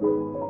Música